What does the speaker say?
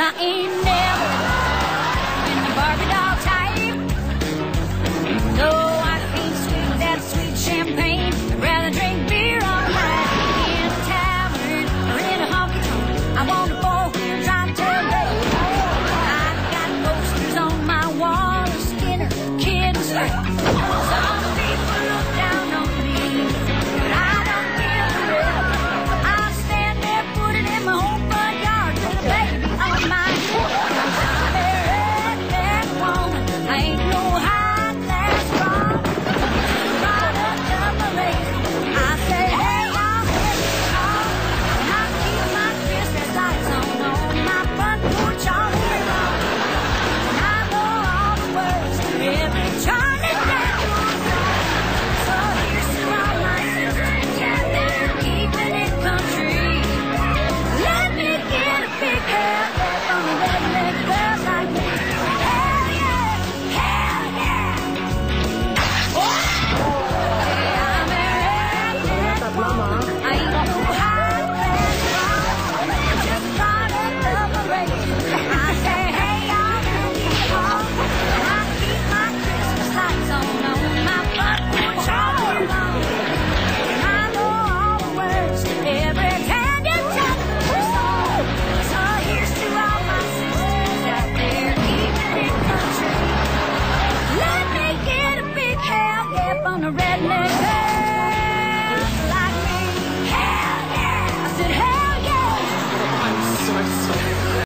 I ain't never been the Barbie doll type. No, I can't sweet that sweet champagne. I'd rather drink beer all night in a tavern or in a honky tonk. I'm on the four-wheel drive tailgate. I got posters on my wall of Skinner, kids. on a red